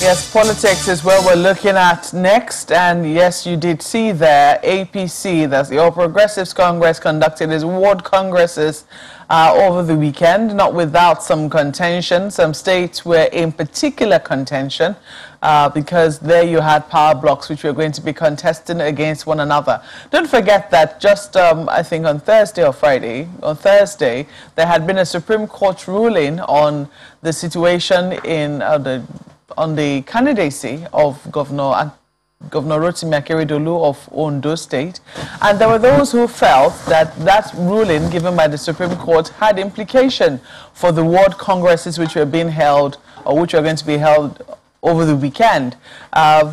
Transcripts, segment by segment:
Yes, politics is where we're looking at next. And yes, you did see there, APC, that's the All Progressives Congress, conducted its ward congresses uh, over the weekend, not without some contention. Some states were in particular contention uh, because there you had power blocks which were going to be contesting against one another. Don't forget that just, um, I think, on Thursday or Friday, on Thursday, there had been a Supreme Court ruling on the situation in uh, the on the candidacy of Governor Governor Rotimi Akeredolu of Ondo State, and there were those who felt that that ruling given by the Supreme Court had implication for the ward congresses which were being held or which were going to be held over the weekend. Uh,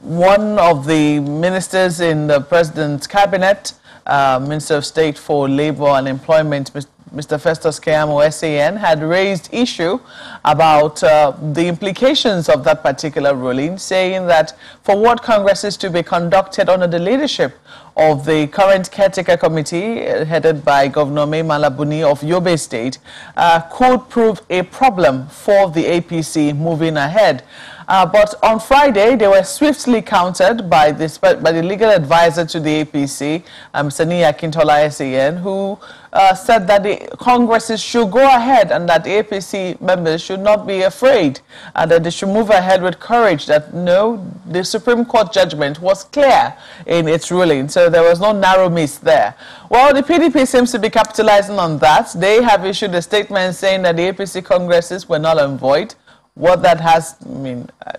one of the ministers in the president's cabinet, uh, Minister of State for Labor and Employment, Mr. Festus Keyamo, SAN, had raised issue about uh, the implications of that particular ruling, saying that for what Congress is to be conducted under the leadership of the current caretaker committee uh, headed by Governor Mai Mala Buni of Yobe State uh, could prove a problem for the APC moving ahead. Uh, but on Friday, they were swiftly countered by, by the legal advisor to the APC, um, Sani Akintola SAN, who uh, said that the Congresses should go ahead and that the APC members should not be afraid and that they should move ahead with courage, that no, the Supreme Court judgment was clear in its ruling, so there was no narrow miss there. Well, the PDP seems to be capitalizing on that. They have issued a statement saying that the APC Congresses were null and void what that has, I mean, uh,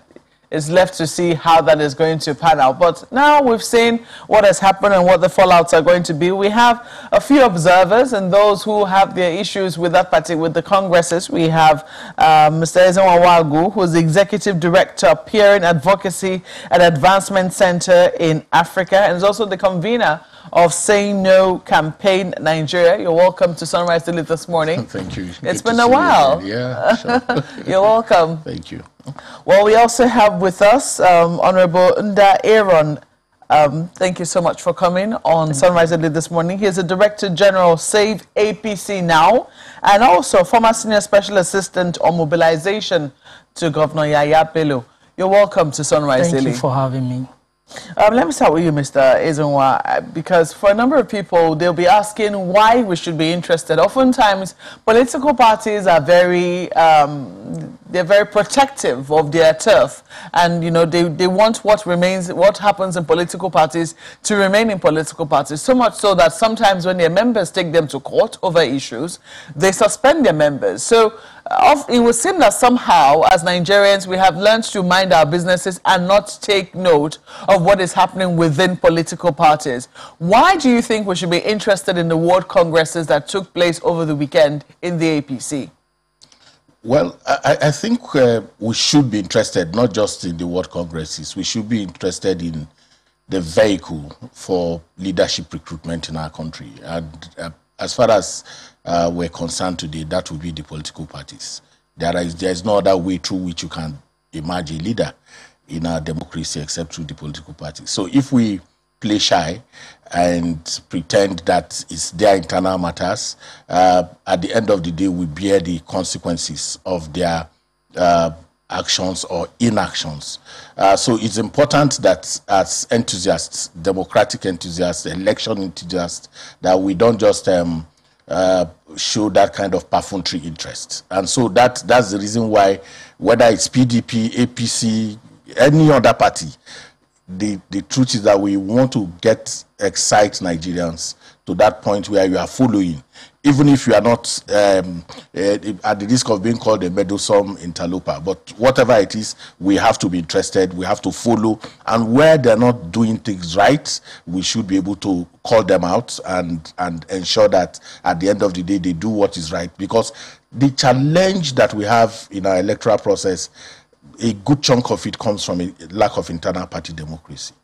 it's left to see how that is going to pan out. But now we've seen what has happened and what the fallouts are going to be. We have a few observers and those who have their issues with that party, with the congresses. We have uh, Mr. Ezenwa Nwagwu, who's the executive director, of Peering Advocacy and Advancement Center in Africa, and is also the convener of Say No Campaign Nigeria. You're welcome to Sunrise Daily this morning. Thank you. It's Good been a while. Yeah. Sure. You're welcome. Thank you. Well, we also have with us um, Honorable Nda Aaron. Um, thank you so much for coming on thank Sunrise Daily this morning. He is the Director General Save APC Now and also former Senior Special Assistant on Mobilization to Governor Yahaya Bello. You're welcome to Sunrise Thank Daily. Thank you for having me. Um, let me start with you, Mr. Ezenwa, because for a number of people, they'll be asking why we should be interested. Oftentimes, political parties are very, um, they're very protective of their turf. And, you know, they, they want what remains, what happens in political parties to remain in political parties. So much so that sometimes when their members take them to court over issues, they suspend their members. So it would seem that somehow, as Nigerians, we have learned to mind our businesses and not take note of what is happening within political parties. Why do you think we should be interested in the ward congresses that took place over the weekend in the APC? Well, I, I think uh, we should be interested not just in the ward congresses, we should be interested in the vehicle for leadership recruitment in our country. And uh, as far as uh, we're concerned today, that would be the political parties. There is, there is no other way through which you can emerge a leader in our democracy except through the political parties. So if we play shy and pretend that it's their internal matters, uh, at the end of the day, we bear the consequences of their uh, actions or inactions. Uh, so it's important that as enthusiasts, democratic enthusiasts, election enthusiasts, that we don't just um, uh, show that kind of perfunctory interest. And so that, that's the reason why, whether it's PDP, APC, any other party, the, the truth is that we want to get excite Nigerians to that point where you are following even if you are not um, uh, at the risk of being called a meddlesome interloper. But whatever it is, we have to be interested, we have to follow, and where they're not doing things right, we should be able to call them out and, and ensure that at the end of the day, they do what is right. Because the challenge that we have in our electoral process, a good chunk of it comes from a lack of internal party democracy.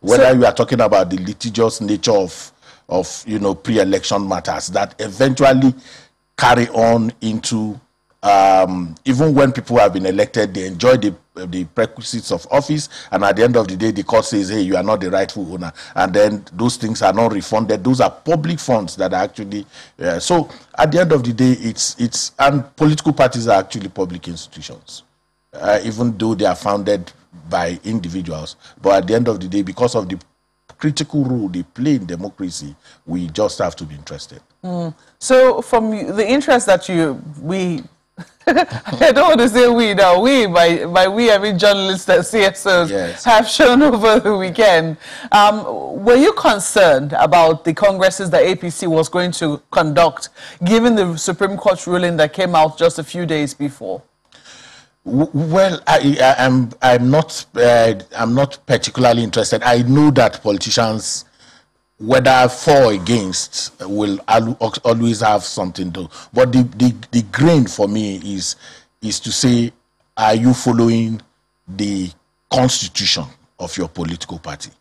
Whether so, you are talking about the litigious nature of of you know pre-election matters that eventually carry on into um, even when people have been elected, they enjoy the the prerequisites of office, and at the end of the day, the court says, "Hey, you are not the rightful owner," and then those things are not refunded. Those are public funds that are actually uh, so. At the end of the day, it's it's and political parties are actually public institutions. Uh, even though they are founded by individuals. But at the end of the day, because of the critical role they play in democracy, we just have to be interested. Mm. So, from the interest that you we I don't want to say we now. We, by, by we, I mean journalists and CSOs yes. have shown over the weekend. Um, were you concerned about the congresses that APC was going to conduct, given the Supreme Court ruling that came out just a few days before? Well, I, am I'm, I'm not uh, I'm not particularly interested. I know that politicians, whether for or against, will always have something to. But the, the, the grain for me is is to say, are you following the constitution of your political party?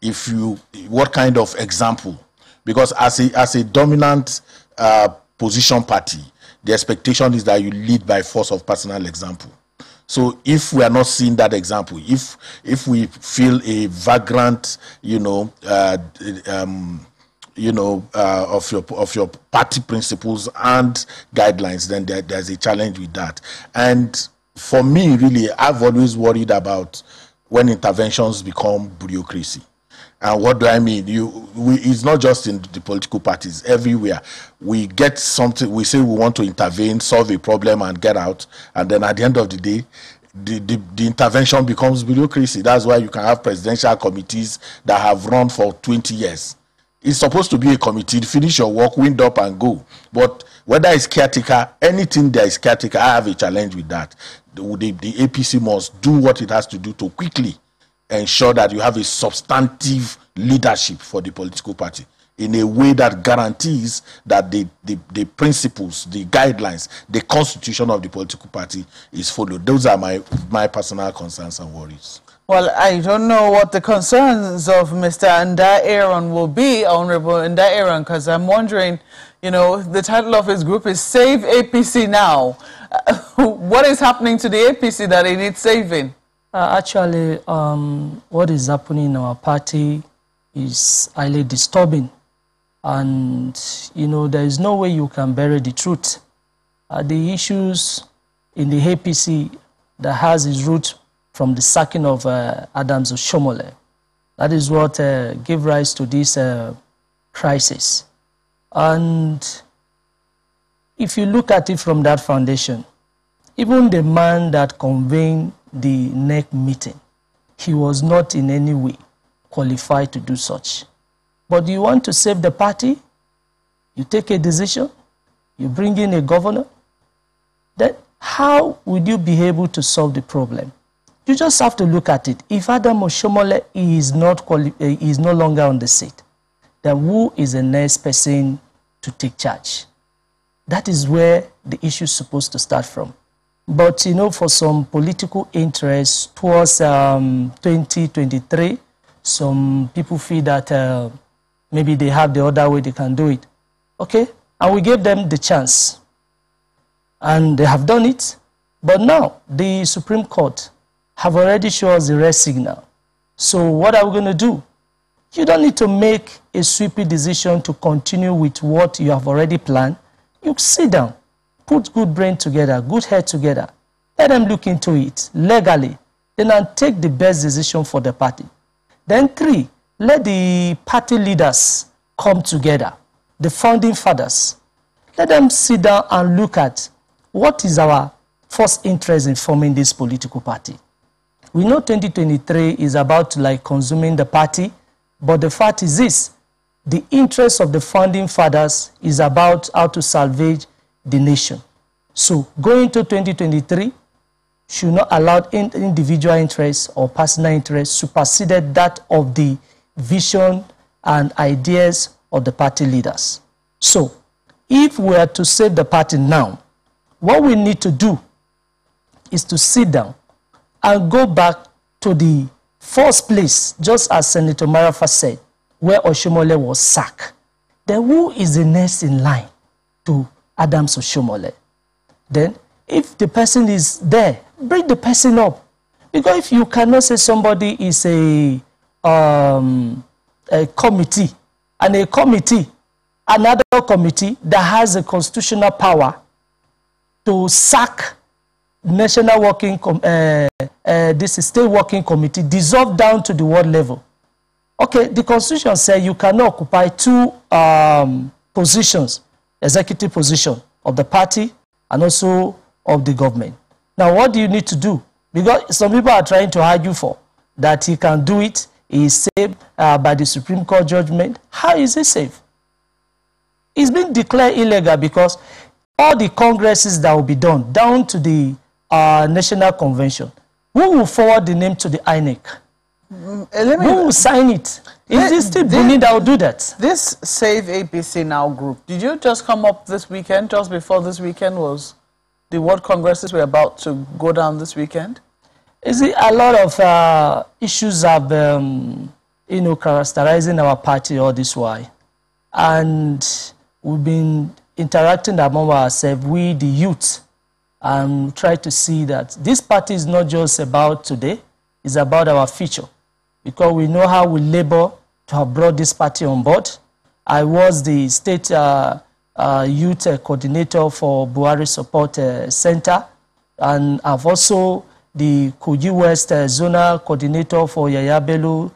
If you, what kind of example? Because as a as a dominant uh, position party, the expectation is that you lead by force of personal example so if we are not seeing that example, if if we feel a vagrant, you know, uh, um, you know, uh, of your of your party principles and guidelines, then there, there's a challenge with that. And for me, really, I've always worried about when interventions become bureaucracy. And what do I mean? You, we, it's not just in the political parties. Everywhere, we get something. We say we want to intervene, solve a problem, and get out. And then at the end of the day, the, the, the, intervention becomes bureaucracy. That's why you can have presidential committees that have run for 20 years. It's supposed to be a committee, finish your work, wind up and go. But whether it's caretaker, anything that is caretaker, I have a challenge with that. The, the, the APC must do what it has to do to quickly ensure that you have a substantive leadership for the political party in a way that guarantees that the, the, the, principles, the guidelines, the constitution of the political party is followed. Those are my, my personal concerns and worries. Well, I don't know what the concerns of Mr. Ndah Aaron will be, Honorable Ndah Aaron, because I'm wondering, you know, the title of his group is Save APC Now. what is happening to the APC that it needs saving? Uh, actually, um, what is happening in our party is highly disturbing. And, you know, there is no way you can bury the truth. Uh, the issues in the APC that has its root from the sacking of uh, Adams Oshiomhole. That is what uh, gave rise to this uh, crisis. And if you look at it from that foundation, even the man that convened the NEC meeting. He was not in any way qualified to do such. But you want to save the party? You take a decision, you bring in a governor, then how would you be able to solve the problem? You just have to look at it. If Adam Oshiomhole is, not eh, is no longer on the seat, then who is the next person to take charge? That is where the issue is supposed to start from. But, you know, for some political interests towards um, 2023, some people feel that uh, maybe they have the other way they can do it. Okay? And we gave them the chance. And they have done it. But now, the Supreme Court have already shown us the red signal. So what are we going to do? You don't need to make a sweeping decision to continue with what you have already planned. You sit down put good brain together, good head together. Let them look into it legally. Then and take the best decision for the party. Then three, let the party leaders come together, the founding fathers. Let them sit down and look at what is our first interest in forming this political party. We know 2023 is about like consuming the party, but the fact is this, the interest of the founding fathers is about how to salvage the nation. So going to 2023 should not allow individual interests or personal interests supersede that of the vision and ideas of the party leaders. So if we are to save the party now, what we need to do is to sit down and go back to the first place, just as Senator Marafa said, where Oshiomhole was sacked. Then who is the next in line to Adams Oshiomhole. Then, if the person is there, bring the person up. Because if you cannot say somebody is a, um, a committee, and a committee, another committee that has a constitutional power to sack national working, uh, uh, this state working committee dissolved down to the ward level. Okay, the constitution says you cannot occupy two um, positions, executive position of the party and also of the government. Now, what do you need to do? Because some people are trying to argue for that he can do it, he is saved uh, by the Supreme Court judgment. How is he safe? It's been declared illegal because all the congresses that will be done down to the uh, National Convention, who will forward the name to the INEC? Mm, who will sign it? Is this still that will do that? This Save APC Now group, did you just come up this weekend, just before this weekend was the ward congresses were about to go down this weekend? Is it a lot of uh, issues have, um, you know, characterizing our party all this way? And we've been interacting among ourselves, we the youth, and try to see that this party is not just about today, it's about our future. Because we know how we labor to have brought this party on board. I was the state uh, uh, youth uh, coordinator for Buhari Support uh, Center, and I've also the Kogi West uh, zonal coordinator for Yahaya Bello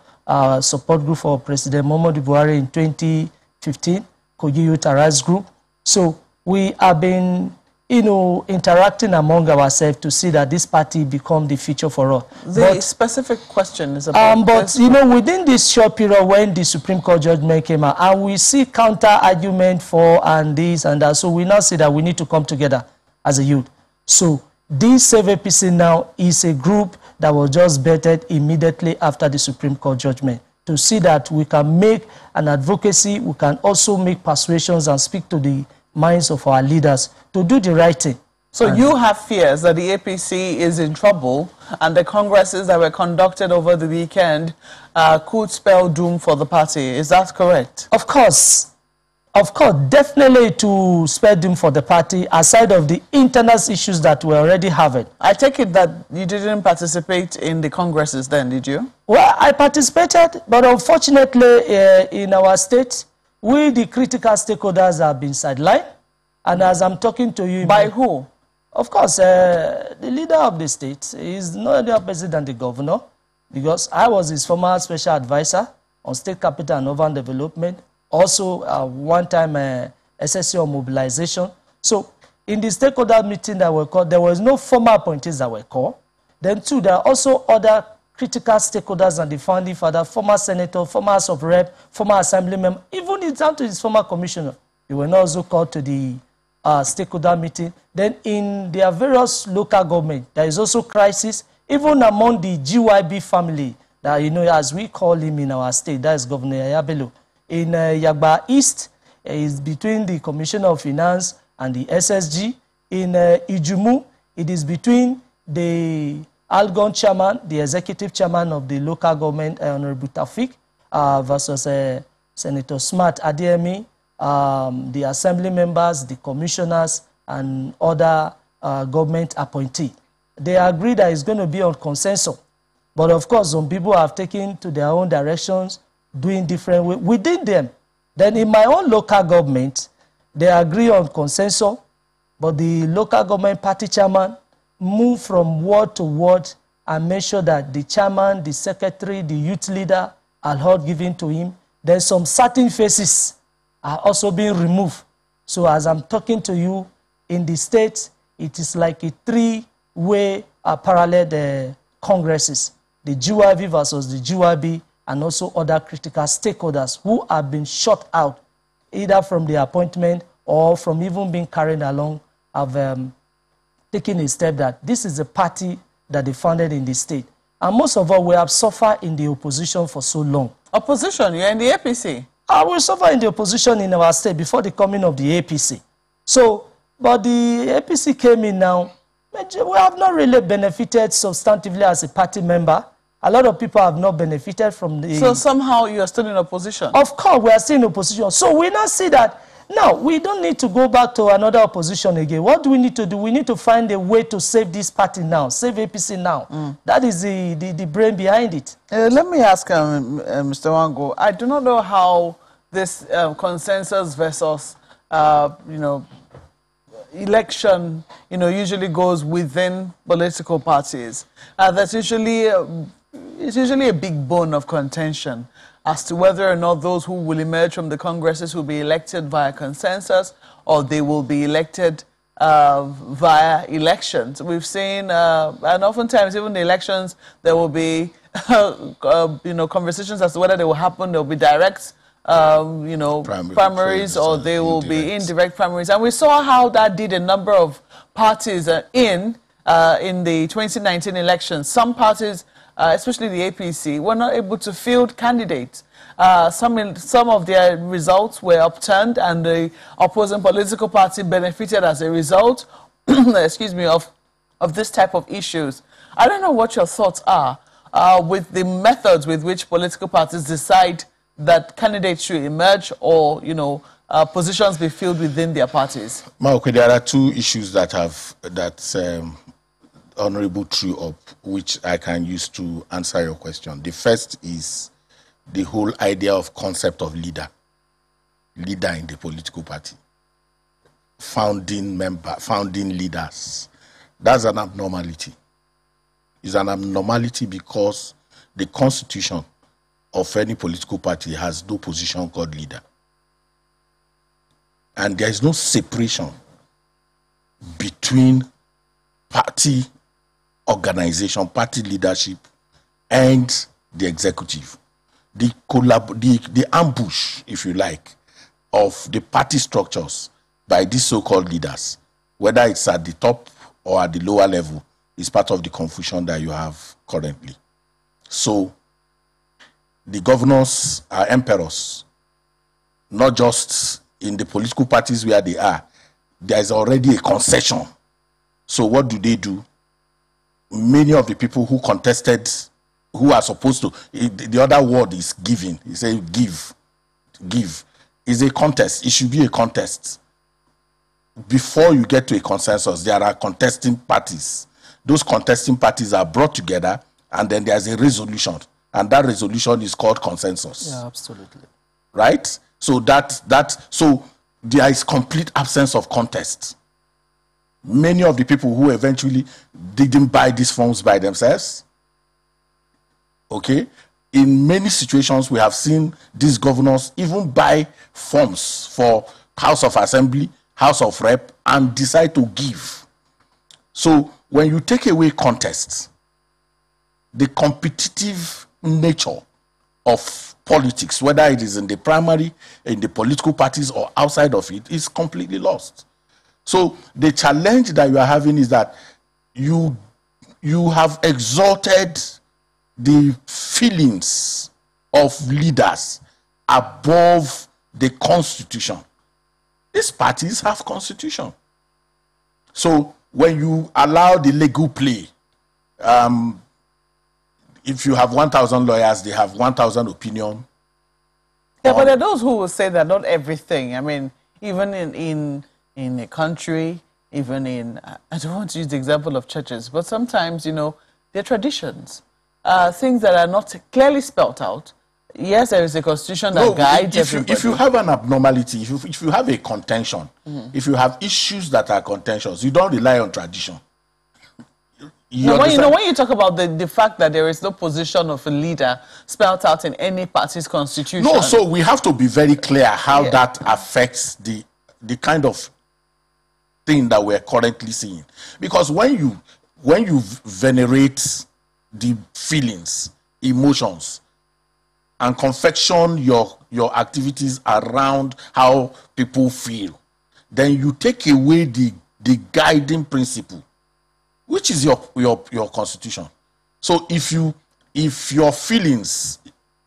support group for President Muhammadu Buhari in 2015, Kogi Youth Arise Group. So we have been you know, interacting among ourselves to see that this party become the future for us. The but, specific question is about um, But, you know, within this short period when the Supreme Court judgment came out, and we see counter-argument for and this and that, so we now see that we need to come together as a youth. So this Save APC now is a group that was just bettered immediately after the Supreme Court judgment to see that we can make an advocacy, we can also make persuasions and speak to the minds of our leaders to do the right thing. So and you have fears that the APC is in trouble and the congresses that were conducted over the weekend uh, could spell doom for the party. Is that correct? Of course. Of course, definitely to spell doom for the party, aside of the internal issues that we already having. I take it that you didn't participate in the congresses then, did you? Well, I participated, but unfortunately uh, in our state, we, the critical stakeholders, have been sidelined. And as I'm talking to you... By who? Of course, uh, the leader of the state is not the president, the governor, because I was his former special advisor on state capital and urban development, also uh, one-time uh, SSC mobilization. So in the stakeholder meeting that were called, there was no former appointees that were called. Then two, there are also other critical stakeholders and the founding father, former senator, former House of Rep, former assembly member, even down to his former commissioner. They were not also called to the uh, stakeholder meeting. Then in their various local government, there is also crisis, even among the GYB family, that you know, as we call him in our state, that is Governor Yahaya Bello. In uh, Yagba East, uh, is between the Commissioner of Finance and the SSG. In uh, Ijumu, it is between the Algon chairman, the executive chairman of the local government, uh, Honorable Tafik, uh, versus uh, Senator Smart Adeyemi, um, the assembly members, the commissioners, and other uh, government appointee. They agree that it's going to be on consensus. But of course, some people have taken to their own directions, doing different within them. Then in my own local government, they agree on consensus, but the local government party chairman move from ward to ward and make sure that the chairman, the secretary, the youth leader are all given to him. Then some certain faces are also being removed. So as I'm talking to you, in the states, it is like a three-way uh, parallel uh, congresses. The GYV versus the GYB and also other critical stakeholders who have been shut out either from the appointment or from even being carried along have um, taking a step that this is a party that they founded in the state. And most of all, we have suffered in the opposition for so long. Opposition? You're in the APC? I ah, will suffer in the opposition in our state before the coming of the APC. So, but the APC came in now. We have not really benefited substantively as a party member. A lot of people have not benefited from the... So somehow you are still in opposition? Of course, we are still in opposition. So we now see that now, we don't need to go back to another opposition again. What do we need to do? We need to find a way to save this party now, save APC now. Mm. That is the, the, the, brain behind it. Uh, let me ask um, uh, Mr. Nwagwu. I do not know how this um, consensus versus, uh, you know, election, you know, usually goes within political parties. Uh, that's usually, uh, it's usually a big bone of contention as to whether or not those who will emerge from the congresses will be elected via consensus or they will be elected uh, via elections. We've seen, uh, and oftentimes even the elections, there will be, uh, you know, conversations as to whether they will happen. There will be direct, um, you know, Primary primaries, or they will indirect. be indirect primaries. And we saw how that did a number of parties uh, in uh, in the 2019 elections. Some parties, uh, especially the APC, were not able to field candidates. Uh, some, some of their results were upturned and the opposing political party benefited as a result, excuse me, of, of this type of issues. I don't know what your thoughts are uh, with the methods with which political parties decide that candidates should emerge or, you know, uh, positions be filled within their parties. Maokwe, there are two issues that have, that um, Honorable threw up, which I can use to answer your question. The first is the whole idea of concept of leader, leader in the political party, founding member, founding leaders. That's an abnormality. It's an abnormality because the constitution of any political party has no position called leader. And there is no separation between party organization, party leadership, and the executive the collab the, the ambush, if you like, of the party structures by these so-called leaders, whether it's at the top or at the lower level, is part of the confusion that you have currently. So the governors are emperors, not just in the political parties where they are. There is already a concession. So what do they do? Many of the people who contested who are supposed to the other word is giving. He say give give. Is a contest. It should be a contest. Before you get to a consensus there are contesting parties. Those contesting parties are brought together and then there's a resolution. And that resolution is called consensus. Yeah absolutely. Right? So that that so there is complete absence of contest many of the people who eventually didn't buy these forms by themselves Okay? In many situations, we have seen these governors even buy forms for House of Assembly, House of Rep, and decide to give. So when you take away contests, the competitive nature of politics, whether it is in the primary, in the political parties, or outside of it, is completely lost. So the challenge that you are having is that you you have exalted the feelings of leaders above the constitution. These parties have constitution. So when you allow the legal play, um, if you have 1,000 lawyers, they have 1,000 opinion. Yeah, but there are those who will say that not everything. I mean, even in, in, in a country, even in, I don't want to use the example of churches, but sometimes, you know, there are traditions uh, things that are not clearly spelled out. Yes, there is a constitution that no, guides if you, if you have an abnormality, if you, if you have a contention, mm -hmm. if you have issues that are contentious, you don't rely on tradition. You no, when, you know, when you talk about the, the fact that there is no position of a leader spelled out in any party's constitution. No, so we have to be very clear how yeah. that affects the, the kind of thing that we're currently seeing. Because when you, when you venerate the feelings, emotions, and confection your, your activities around how people feel, then you take away the, the guiding principle, which is your, your, your constitution. So if you if your feelings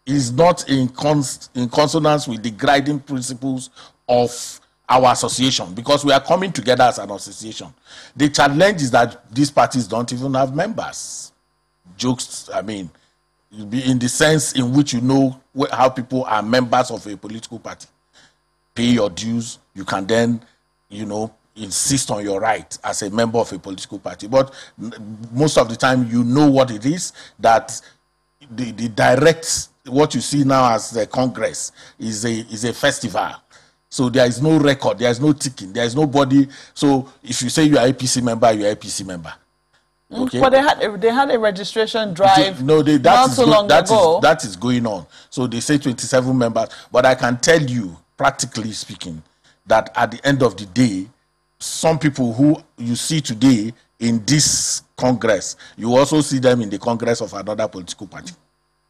is not in, cons in consonance with the guiding principles of our association because we are coming together as an association. The challenge is that these parties don't even have members jokes, I mean, in the sense in which you know how people are members of a political party. Pay your dues, you can then, you know, insist on your right as a member of a political party. But most of the time, you know what it is that the, the direct, what you see now as the Congress is a, is a festival. So there is no record, there is no ticking, there is nobody. So if you say you are APC member, you are APC member. Mm, okay. But they had they had a registration drive. No, they, that not is so long that ago. Is, that is going on. So they say 27 members, but I can tell you, practically speaking, that at the end of the day, some people who you see today in this Congress, you also see them in the Congress of another political party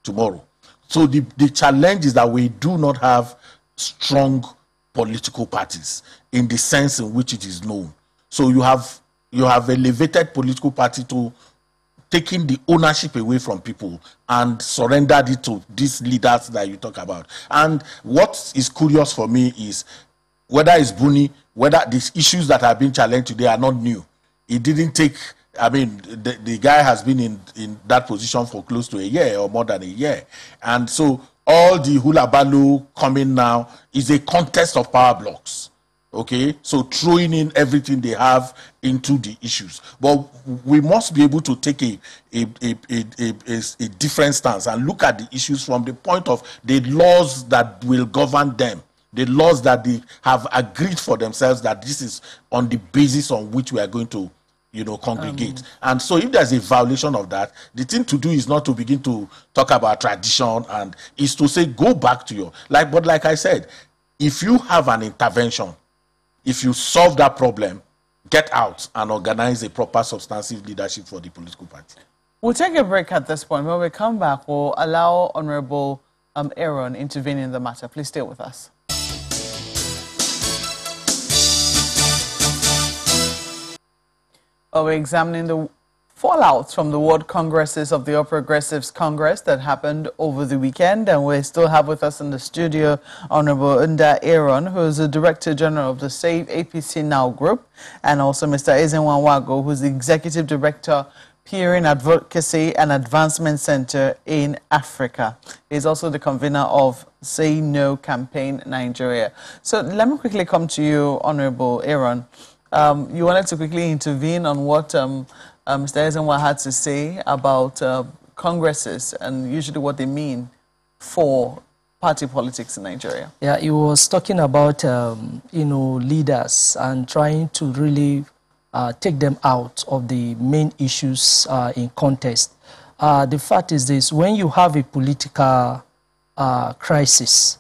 tomorrow. So the, the challenge is that we do not have strong political parties in the sense in which it is known. So you have you have elevated political party to taking the ownership away from people and surrendered it to these leaders that you talk about. And what is curious for me is whether it's Buni, whether these issues that are being challenged today are not new. It didn't take, I mean, the, the guy has been in, in that position for close to a year or more than a year. And so all the hula balu coming now is a contest of power blocks okay? So throwing in everything they have into the issues. But we must be able to take a a, a, a, a, a different stance and look at the issues from the point of the laws that will govern them the laws that they have agreed for themselves that this is on the basis on which we are going to you know congregate um, and so if there's a violation of that the thing to do is not to begin to talk about tradition and is to say go back to your like but like i said if you have an intervention if you solve that problem, get out and organize a proper substantive leadership for the political party. We'll take a break at this point. When we come back, we'll allow Honorable um, Aaron intervene in the matter. Please stay with us. We're examining the fallouts from the ward congresses of the All Progressives Congress that happened over the weekend. And we still have with us in the studio Honorable Ndah Aaron, who is the Director General of the Save APC Now Group, and also Mr. Ezenwa Nwagwu, who is the Executive Director, Peering Advocacy and Advancement Center in Africa. He's also the convener of Say No Campaign Nigeria. So let me quickly come to you, Honorable Aaron. Um, you wanted to quickly intervene on what um, Mr. Ezenwa had to say about uh, congresses and usually what they mean for party politics in Nigeria. Yeah, he was talking about, um, you know, leaders and trying to really uh, take them out of the main issues uh, in contest. Uh, the fact is this, when you have a political uh, crisis,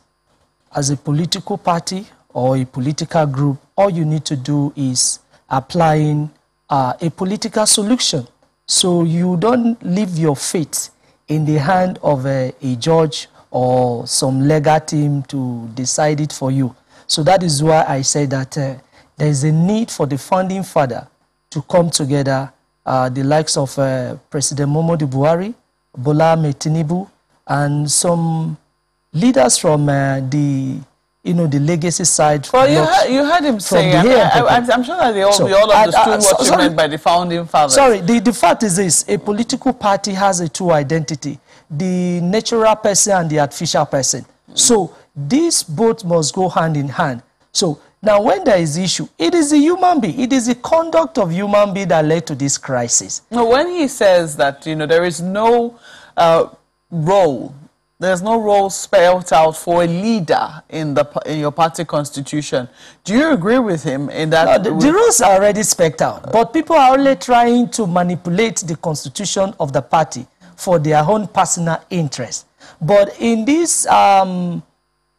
as a political party or a political group, all you need to do is applying uh, a political solution. So you don't leave your fate in the hand of a, a judge or some legal team to decide it for you. So that is why I say that uh, there is a need for the founding father to come together, uh, the likes of uh, President Muhammadu Buhari, Bola Ahmed Tinubu, and some leaders from uh, the you know, the legacy side. Well, you heard, you heard him say, I am sure that they all, so, we all understood I, I, what so, you meant by the founding fathers. Sorry, the, the fact is this, a political party has a two identity, the natural person and the artificial person. Mm. So these both must go hand in hand. So now when there is issue, it is a human being, it is the conduct of human being that led to this crisis. No, when he says that, you know, there is no uh, role there's no role spelled out for a leader in the in your party constitution. Do you agree with him in that? No, the, the, rules are already spelled out, but people are only trying to manipulate the constitution of the party for their own personal interest. But in this um,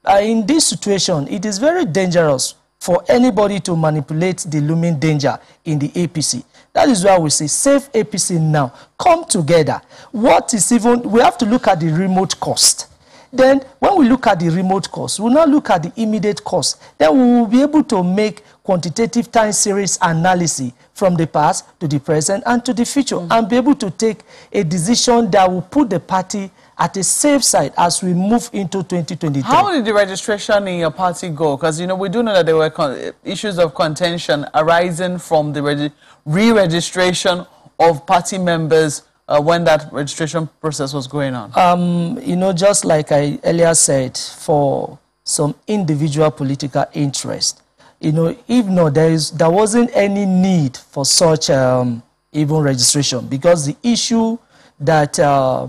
uh, in this situation, it is very dangerous for anybody to manipulate the looming danger in the APC. That is why we say save APC now. Come together. What is even, we have to look at the remote cost. Then when we look at the remote cost, we'll not look at the immediate cost. Then we will be able to make quantitative time series analysis from the past to the present and to the future mm -hmm. and be able to take a decision that will put the party at a safe side as we move into 2023. How did the registration in your party go? Because, you know, we do know that there were issues of contention arising from the re-registration of party members uh, when that registration process was going on. Um, you know, just like I earlier said, for some individual political interest, you know, if not, there, is, there wasn't any need for such um, even registration because the issue that uh,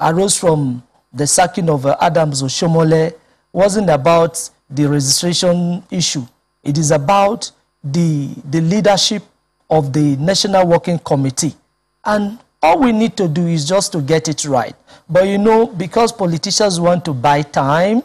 arose from the sacking of uh, Adams Oshiomhole wasn't about the registration issue. It is about the, the leadership of the National Working Committee. And all we need to do is just to get it right. But you know, because politicians want to buy time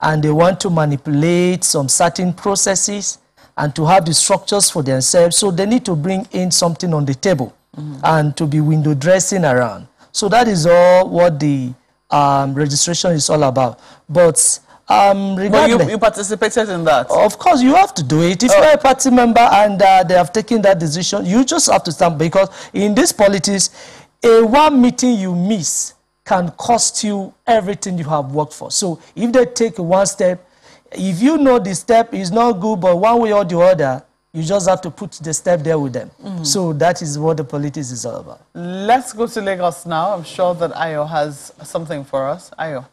and they want to manipulate some certain processes and to have the structures for themselves, so they need to bring in something on the table mm. and to be window dressing around. So that is all what the um, registration is all about. But um, but you, you, participated in that? Of course, you have to do it. If oh. you're a party member and uh, they have taken that decision, you just have to stand because in this politics, a one meeting you miss can cost you everything you have worked for. So if they take one step, if you know the step is not good, but one way or the other, you just have to put the step there with them. Mm -hmm. So that is what the politics is all about. Let's go to Lagos now. I'm sure that Ayo has something for us. Ayo.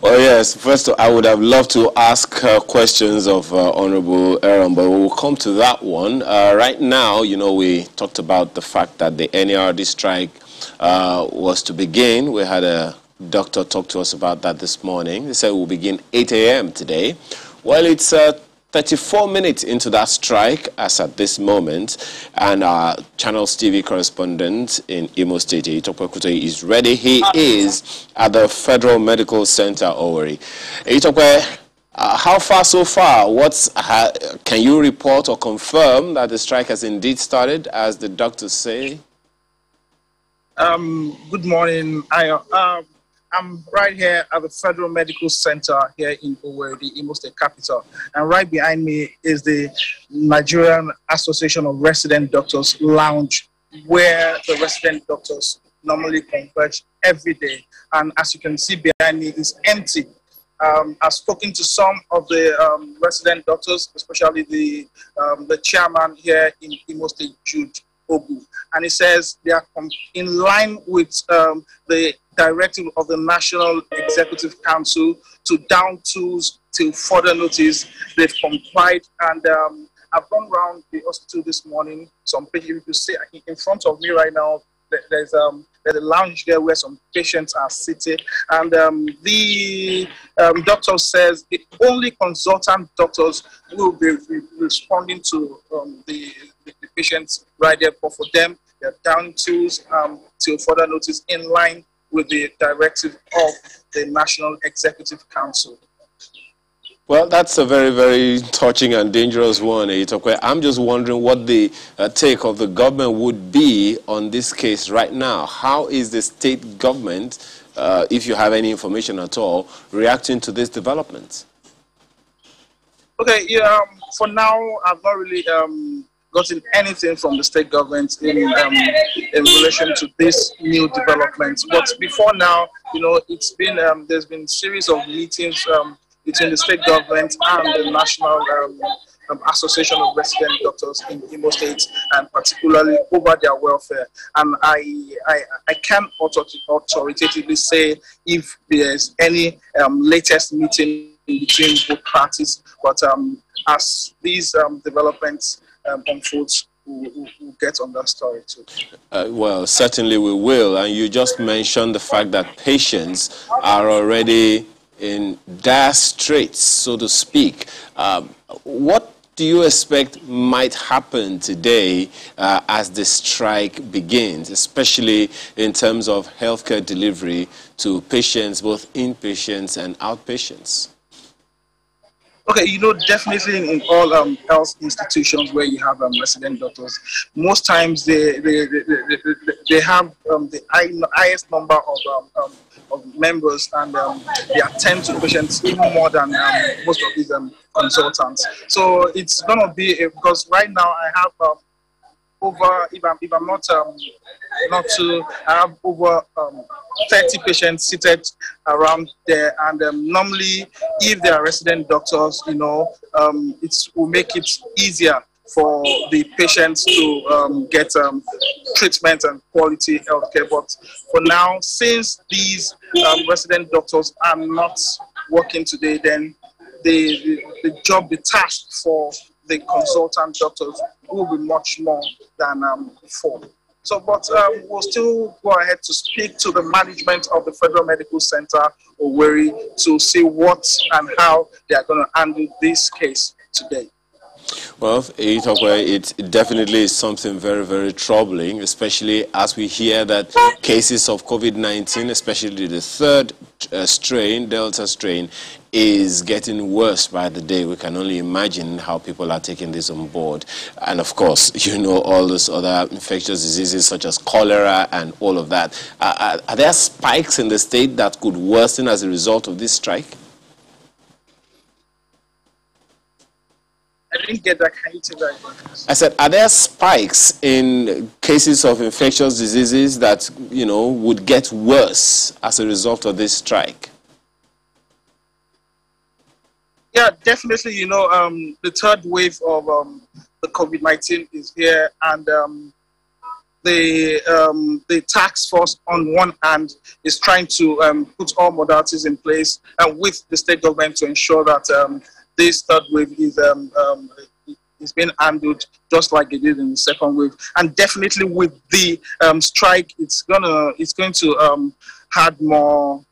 Well, yes. First, I would have loved to ask uh, questions of uh, Honorable Aaron, but we'll come to that one. Uh, right now, you know, we talked about the fact that the NARD strike uh, was to begin. We had a doctor talk to us about that this morning. They said we'll begin 8 a.m. today. Well, it's uh, 34 minutes into that strike as at this moment, and our Channels TV correspondent in Imo State, Itokwe is ready. He is at the Federal Medical Center, Owerri. Itokwe, uh, how far so far? What's, uh, can you report or confirm that the strike has indeed started, as the doctors say? Um, good morning. I, uh, I'm right here at the Federal Medical Center here in Owerri, Imo State capital. And right behind me is the Nigerian Association of Resident Doctors Lounge, where the resident doctors normally converge every day. And as you can see behind me, it's empty. Um, I've spoken to some of the um, resident doctors, especially the um, the chairman here in Imo State, Jude Ogu, and he says they are in line with um, the directive of the National Executive Council to down tools till further notice. They've complied and um, I've gone around the hospital this morning. Some patients, you see in front of me right now, there's um there's a lounge there where some patients are sitting, and um, the um, doctor says the only consultant doctors will be re responding to um, the, the, the, patients right there. But for them, they're down tools um, till further notice in line with the directive of the National Executive Council. Well, that's a very, very touching and dangerous one, Itokwe. I'm just wondering what the uh, take of the government would be on this case right now. How is the state government, uh, if you have any information at all, reacting to this development? Okay, yeah, um, for now, I've not really um, gotten anything from the state government in um, in relation to this new development. But before now, you know, it's been um, there's been series of meetings um, between the state government and the national. Um, um, Association of Resident Doctors in Imo State, and particularly over their welfare. And I, I, I can't authoritatively say if there's any um, latest meeting between both parties, but as these um, developments um, unfolds, we'll, we'll, get on that story too. Uh, well, certainly we will. And you just mentioned the fact that patients are already in dire straits, so to speak. Um, what do you expect might happen today uh, as the strike begins, especially in terms of healthcare delivery to patients, both inpatients and outpatients? Okay, you know, definitely in all um, health institutions where you have um, resident doctors, most times they they, they, they, they have um, the highest number of, um, um, of members and um, they attend to patients even more than most of these consultants. So it's going to be, because right now I have over, if I'm, if I'm not, um, not to, have over um, 30 patients seated around there. And um, normally, if there are resident doctors, you know, um, it will make it easier for the patients to um, get um, treatment and quality healthcare. But for now, since these um, resident doctors are not working today, then the, the, the job, the task for the consultant doctors will be much more than um, before. So, but um, we'll still go ahead to speak to the management of the Federal Medical Center, Owerri, to see what and how they are going to handle this case today. Well, it definitely is something very, very troubling, especially as we hear that cases of COVID-19, especially the third uh, strain, Delta strain, is getting worse by the day. We can only imagine how people are taking this on board. And of course, you know, all those other infectious diseases such as cholera and all of that. Uh, are, are there spikes in the state that could worsen as a result of this strike? I didn't get that. Can you take that again? I said, are there spikes in cases of infectious diseases that, you know, would get worse as a result of this strike? Yeah, definitely. You know, um, the third wave of um, the COVID 19 is here, and um, the um, the task force on one hand is trying to um, put all modalities in place and with the state government to ensure that um, this third wave is um, um, is being handled just like it did in the second wave, and definitely with the um, strike, it's gonna it's going to um, add more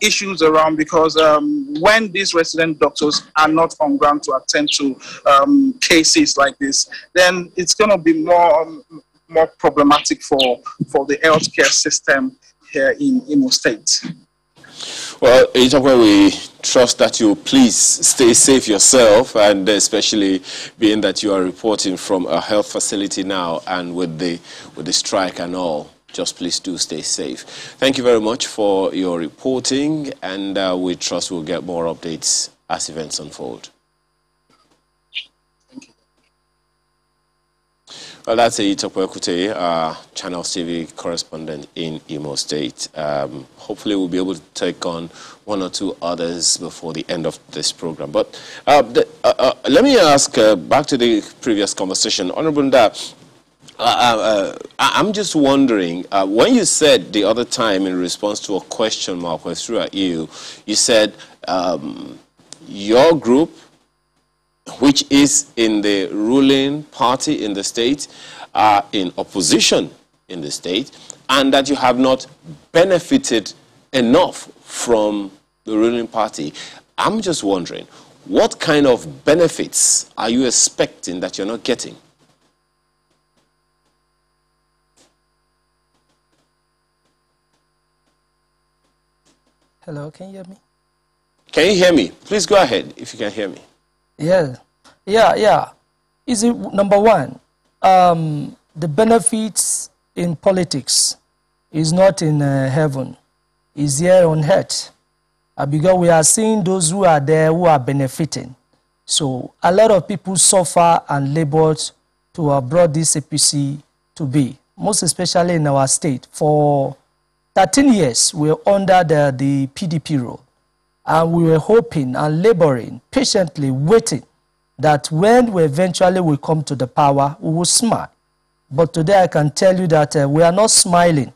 issues around because um, when these resident doctors are not on ground to attend to um, cases like this, then it's going to be more um, more problematic for for the healthcare system here in Imo State. Well, Ichakwe, we trust that you please stay safe yourself, and especially being that you are reporting from a health facility now, and with the with the strike and all, just please do stay safe. Thank you very much for your reporting, and uh, we trust we'll get more updates as events unfold. Well, that's Itokwe Kute, uh, Channel TV correspondent in Imo State. Um, hopefully, we'll be able to take on one or two others before the end of this program. But uh, the, uh, uh let me ask, uh, back to the previous conversation, Honorable Nda, uh, I'm just wondering, when you said the other time in response to a question mark was through at you, you said um, your group which is in the ruling party in the state, are in opposition in the state, and that you have not benefited enough from the ruling party. I'm just wondering, what kind of benefits are you expecting that you're not getting? Hello, can you hear me? Can you hear me? Please go ahead if you can hear me. Yeah, yeah, yeah. Is it number one? Um, the benefits in politics is not in uh, heaven, is here on earth. Uh, because we are seeing those who are there who are benefiting. So a lot of people suffer and labored to have brought this APC to be, most especially in our state. For 13 years, we were under the, the PDP rule. And we were hoping and laboring, patiently waiting that when we eventually will come to the power, we will smile. But today I can tell you that uh, we are not smiling.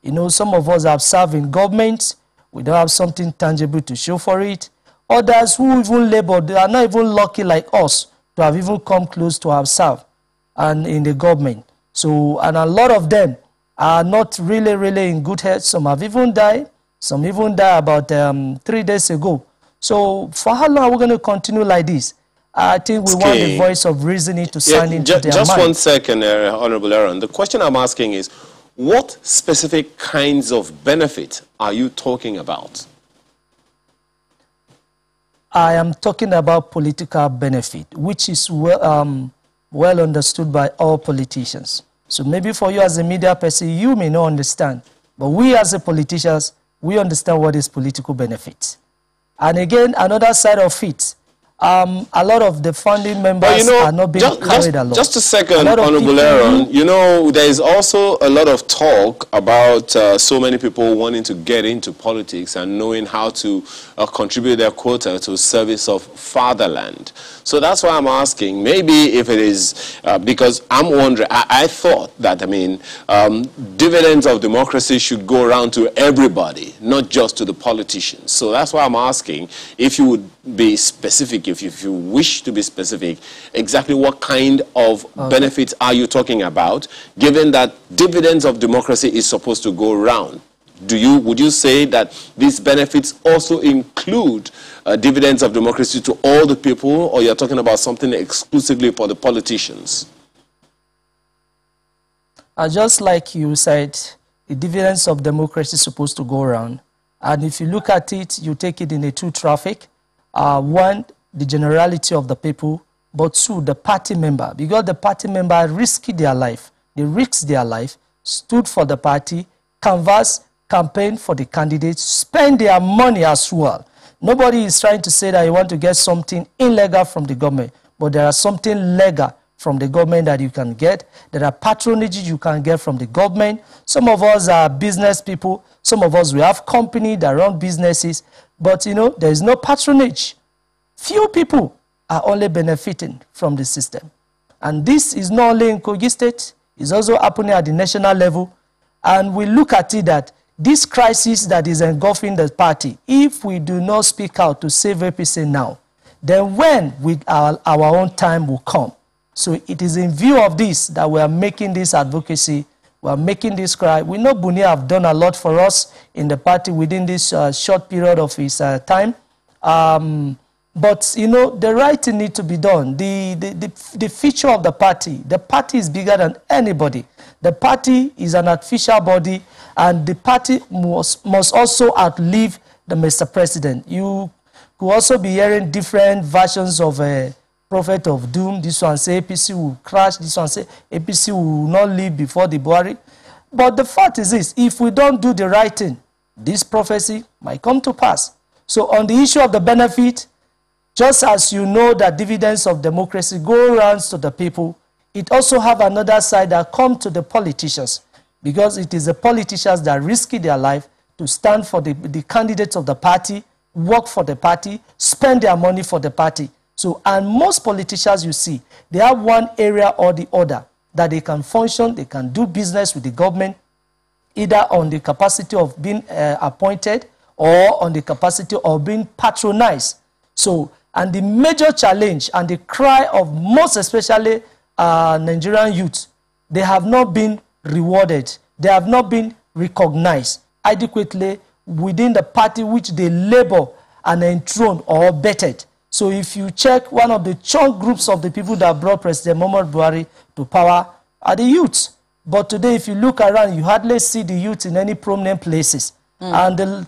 You know, some of us have served in government. We don't have something tangible to show for it. Others who even labored, they are not even lucky like us to have even come close to have served and in the government. So, and a lot of them are not really, really in good health. Some have even died. Some even died about um, three days ago. So for how long are we going to continue like this? I think we okay. want the voice of reasoning to sign yeah, into ju their Just mind. one second, uh, Honorable Aaron. The question I'm asking is, what specific kinds of benefit are you talking about? I am talking about political benefit, which is well, um, well understood by all politicians. So maybe for you as a media person, you may not understand. But we as a politicians, we understand what is political benefit. And again, another side of it, um, a lot of the founding members you know, are not being just, carried just, along. Just a second, a Honorable Aaron. You know, there is also a lot of talk about uh, so many people wanting to get into politics and knowing how to uh, contribute their quota to service of fatherland. So that's why I'm asking, maybe if it is, uh, because I'm wondering, I, I, thought that, I mean, um, dividends of democracy should go around to everybody, not just to the politicians. So that's why I'm asking if you would be specific specific, if, if you wish to be specific, exactly what kind of okay. benefits are you talking about, given that dividends of democracy is supposed to go round? Do you, would you say that these benefits also include uh, dividends of democracy to all the people, or you're talking about something exclusively for the politicians? Uh, just like you said, the dividends of democracy is supposed to go around. And if you look at it, you take it in a two traffic. Uh, one, the generality of the people, but two, the party member. Because the party member risked their life. They risked their life, stood for the party, canvassed, campaigned for the candidates, spend their money as well. Nobody is trying to say that you want to get something illegal from the government, but there are something legal from the government that you can get. There are patronages you can get from the government. Some of us are business people. Some of us, we have company that run businesses. But, you know, there is no patronage. Few people are only benefiting from the system. And this is not only in Kogi State, it's also happening at the national level. And we look at it that this crisis that is engulfing the party, if we do not speak out to save APC now, then when we, our, our own time will come, so it is in view of this that we are making this advocacy, we are making this cry. We know Buni have done a lot for us in the party within this uh, short period of his uh, time. Um, but, you know, the right thing needs to be done. The, the, the, the feature of the party, the party is bigger than anybody. The party is an official body, and the party must, must also outlive the Mr. President. You could also be hearing different versions of a prophet of doom. This one say APC will crash. This one say APC will not live before the Buhari. But the fact is this, if we don't do the right thing, this prophecy might come to pass. So on the issue of the benefit, just as you know that dividends of democracy go around to the people, it also have another side that come to the politicians because it is the politicians that risk their life to stand for the, the candidates of the party, work for the party, spend their money for the party. So, and most politicians you see, they have one area or the other that they can function, they can do business with the government, either on the capacity of being uh, appointed or on the capacity of being patronized. So, and the major challenge and the cry of most especially uh, Nigerian youth, they have not been rewarded. They have not been recognized adequately within the party which they labor and enthroned or bettered. So if you check one of the chunk groups of the people that brought President Muhammad Buhari to power are the youths. But today, if you look around, you hardly see the youth in any prominent places. Mm. And the,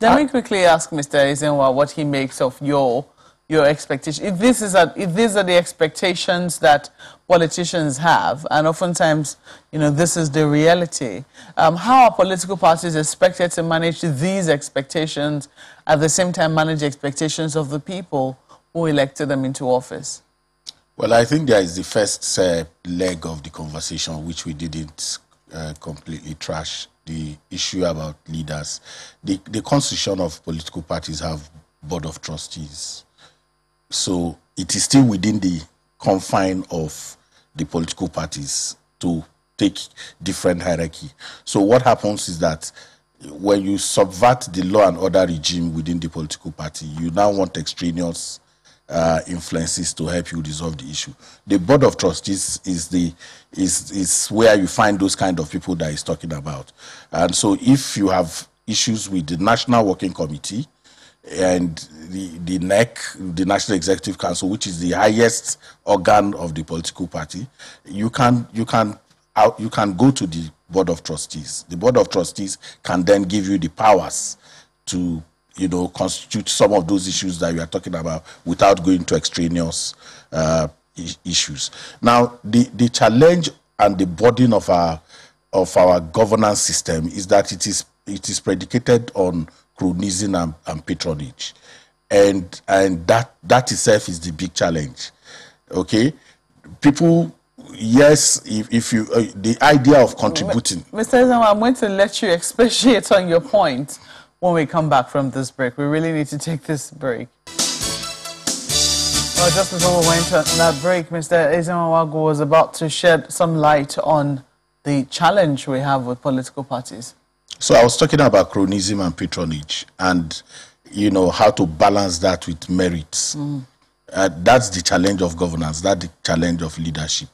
Let uh, me quickly ask Mr. Ezenwa what he makes of your your expectation. If this is a, if these are the expectations that politicians have, and oftentimes, you know, this is the reality. Um, how are political parties expected to manage these expectations at the same time manage expectations of the people who elected them into office? Well, I think there is the first uh, leg of the conversation, which we didn't uh, completely trash the issue about leaders. The, the constitution of political parties have board of trustees. So it is still within the confine of the political parties to take different hierarchy. So what happens is that when you subvert the law and order regime within the political party, you now want extraneous uh, influences to help you resolve the issue. The board of trustees is the is is where you find those kind of people that he's talking about. And so, if you have issues with the National Working Committee and the the NEC, the National Executive Council, which is the highest organ of the political party, you can you can you can go to the board of trustees. The board of trustees can then give you the powers to, you know, constitute some of those issues that we are talking about without going to extraneous uh, issues. Now, the, the challenge and the burden of our of our governance system is that it is it is predicated on cronyism and, and patronage, and and that that itself is the big challenge. Okay, people yes, if, if you, uh, the idea of contributing. Mr. Ezenwa, I'm going to let you expatiate on your point when we come back from this break. We really need to take this break. Well, just before we went on that break, Mr. Ezenwa was about to shed some light on the challenge we have with political parties. So I was talking about cronyism and patronage and, you know, how to balance that with merits. Mm. Uh, that's the challenge of governance. That's the challenge of leadership.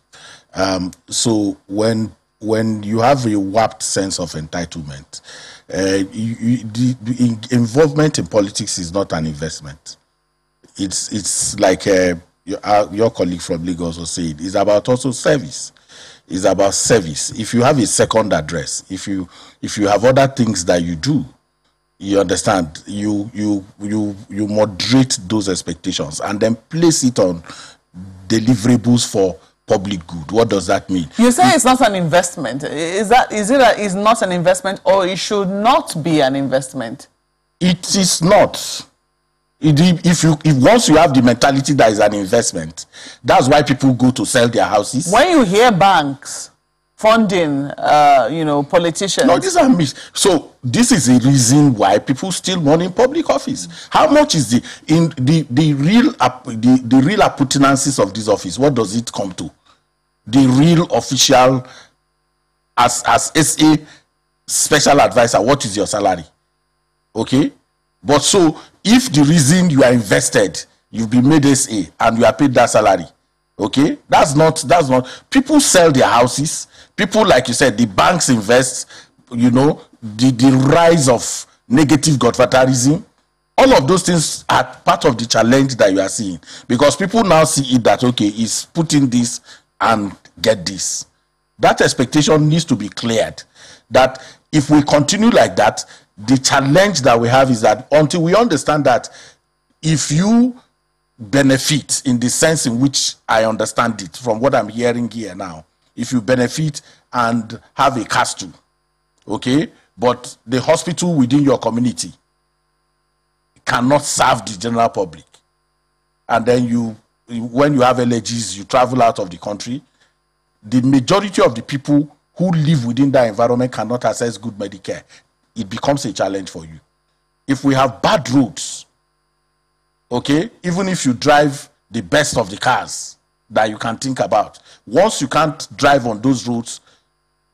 Um, so when when you have a warped sense of entitlement, uh, you, you, the, the, involvement in politics is not an investment. It's it's like uh, your, uh, your colleague from Lagos was saying. It's about also service. It's about service. If you have a second address, if you if you have other things that you do, you understand. You you you you moderate those expectations and then place it on deliverables for public good. What does that mean? You say it's not an investment. Is that is it a, is not an investment or it should not be an investment? It is not. If you if once you have the mentality that is an investment, that's why people go to sell their houses. When you hear banks funding, uh, you know, politicians. No, these are mis. So this is a reason why people still want in public office. How much is the in the the real the the real appurtenances of this office? What does it come to? The real official as as SA special advisor. What is your salary? Okay, but so if the reason you are invested, you've been made SA and you are paid that salary. Okay, that's not that's not. People sell their houses people like you said the banks invest you know the the rise of negative godfatherism all of those things are part of the challenge that you are seeing because people now see it that okay is putting this and get this that expectation needs to be cleared that if we continue like that the challenge that we have is that until we understand that if you benefit in the sense in which i understand it from what i'm hearing here now if you benefit and have a castle, okay? But the hospital within your community cannot serve the general public. And then you, when you have allergies, you travel out of the country. The majority of the people who live within that environment cannot access good medical care. It becomes a challenge for you. If we have bad roads, okay, even if you drive the best of the cars that you can think about, once you can't drive on those roads,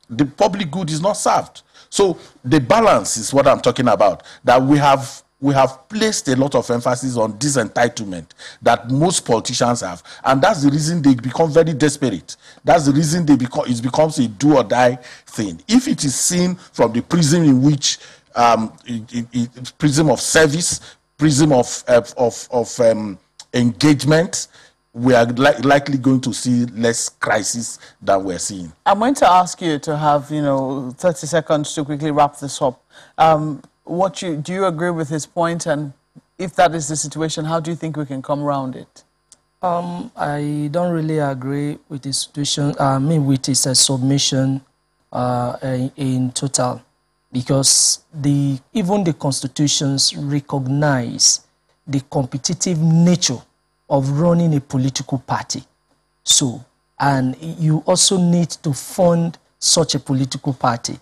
the public good is not served. So the balance is what I'm talking about. That we have we have placed a lot of emphasis on this entitlement that most politicians have, and that's the reason they become very desperate. That's the reason they it becomes a do or die thing. If it is seen from the prism in which um, it, it, it, prism of service, prism of of of, of um, engagement, we are li likely going to see less crisis than we're seeing. I'm going to ask you to have, you know, 30 seconds to quickly wrap this up. Um, what you, do you agree with his? And if that is the situation, how do you think we can come around it? Um, I don't really agree with the situation, I mean, with his uh, submission uh, in, in total, because the, even the constitutions recognize the competitive nature of running a political party. So, and you also need to fund such a political party.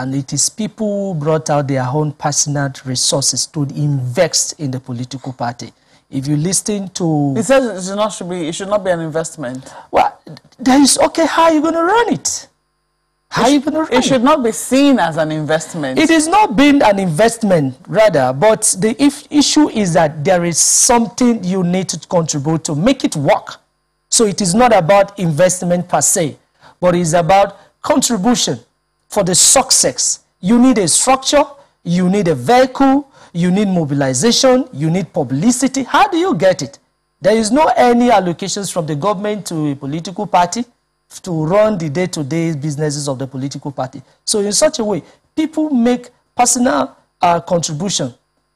And it is people who brought out their own personal resources to invest in the political party. If you listen to... He says it, should not, should be, it should not be an investment. Well, there is, okay, how are you going to run it? How it, even it should not be seen as an investment. It is not being an investment, rather, but the issue is that there is something you need to contribute to make it work. So it is not about investment per se, but it's about contribution for the success. You need a structure, you need a vehicle, you need mobilization, you need publicity. How do you get it? There is no any allocations from the government to a political party to run the day-to-day -day businesses of the political party. So in such a way, people make personal uh, contribution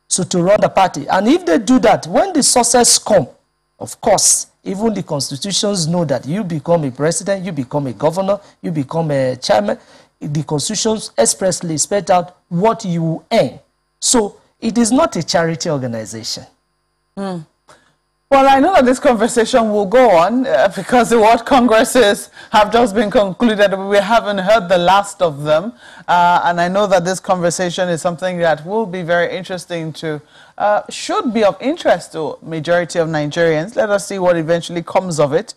so to run the party. And if they do that, when the success come, of course, even the constitutions know that you become a president, you become a governor, you become a chairman. The constitutions expressly spell out what you earn. So it is not a charity organization. Mm. Well, I know that this conversation will go on uh, because the Ward Congresses have just been concluded. We haven't heard the last of them. Uh, and I know that this conversation is something that will be very interesting to, uh, should be of interest to majority of Nigerians. Let us see what eventually comes of it.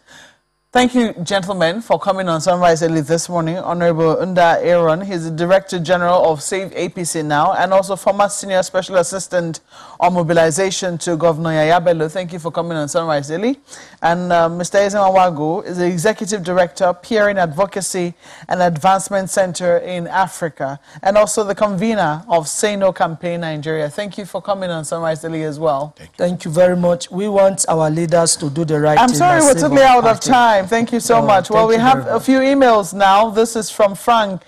Thank you, gentlemen, for coming on Sunrise Daily this morning. Honorable Unda Aaron, he's the Director General of Save APC now, and also former Senior Special Assistant on Mobilization to Governor Bello. Thank you for coming on Sunrise Daily. And uh, Mr. Ezenwa Nwagwu is the Executive Director, Peering Advocacy and Advancement Center in Africa, and also the convener of Say No Campaign Nigeria. Thank you for coming on Sunrise Daily as well. Thank you. Thank you very much. We want our leaders to do the right thing. I'm sorry, we're totally out of time. Thank you so Oh, much. Well, we have a few emails now. This is from Frank.